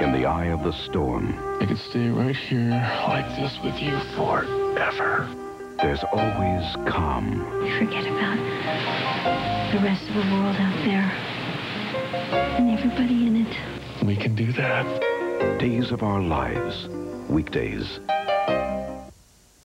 in the eye of the storm, I could stay right here like this with you forever. there's always calm. You Forget about the rest of the world out there and everybody in it. We can do that. Days of Our Lives. Weekdays